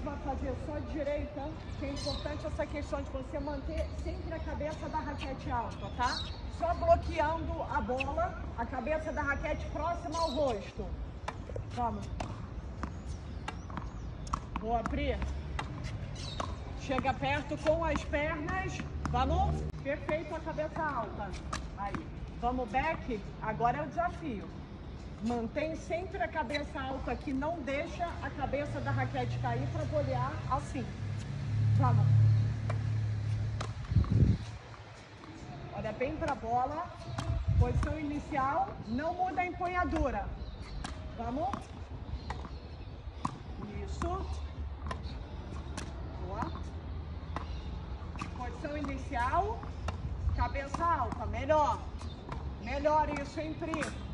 gente vai fazer só de direita, que é importante essa questão de você manter sempre a cabeça da raquete alta, tá? Só bloqueando a bola, a cabeça da raquete próxima ao rosto. Vamos. Boa, Pri. Chega perto com as pernas. Vamos? Perfeito, a cabeça alta. Aí. Vamos back? Agora é o desafio. Mantém sempre a cabeça alta aqui, não deixa a cabeça da raquete cair para golear assim. Vamos. Olha bem para a bola. Posição inicial, não muda a empunhadura. Vamos. Isso. Boa. Posição inicial, cabeça alta, melhor. Melhor isso, hein, Pri?